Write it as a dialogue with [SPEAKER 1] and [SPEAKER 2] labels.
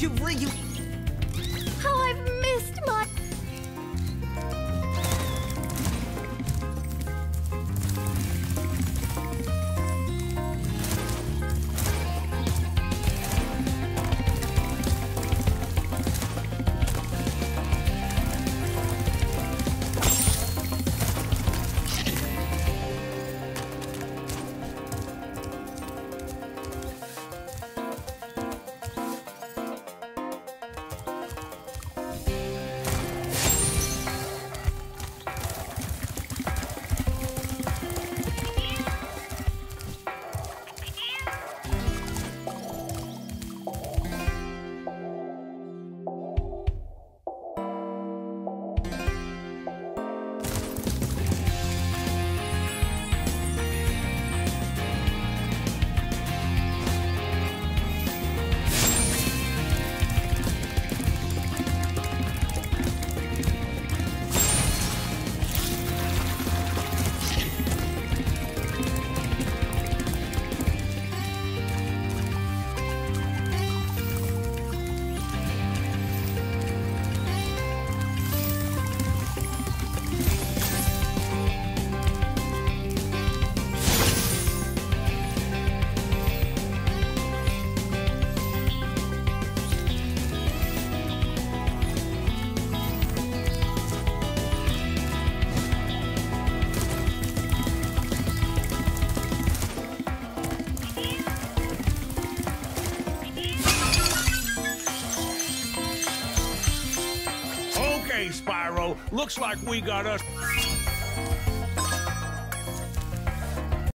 [SPEAKER 1] You you.
[SPEAKER 2] Okay, Spyro. Looks like we got us